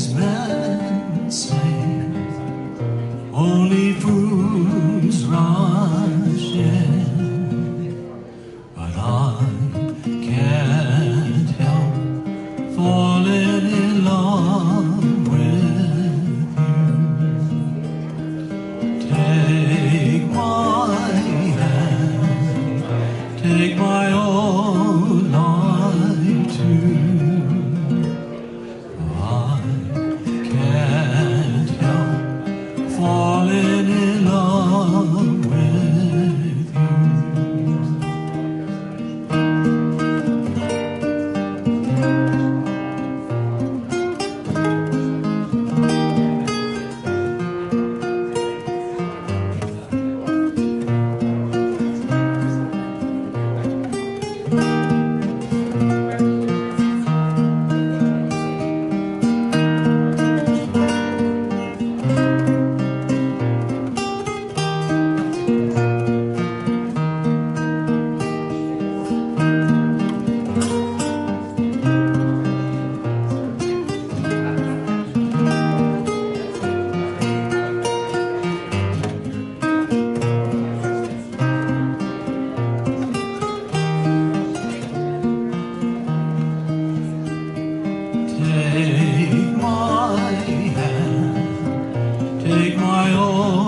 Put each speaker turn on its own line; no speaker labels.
wise men say only fools rush in, but I can't help falling in love with you. Take my hand, take my whole Take my hand, take my whole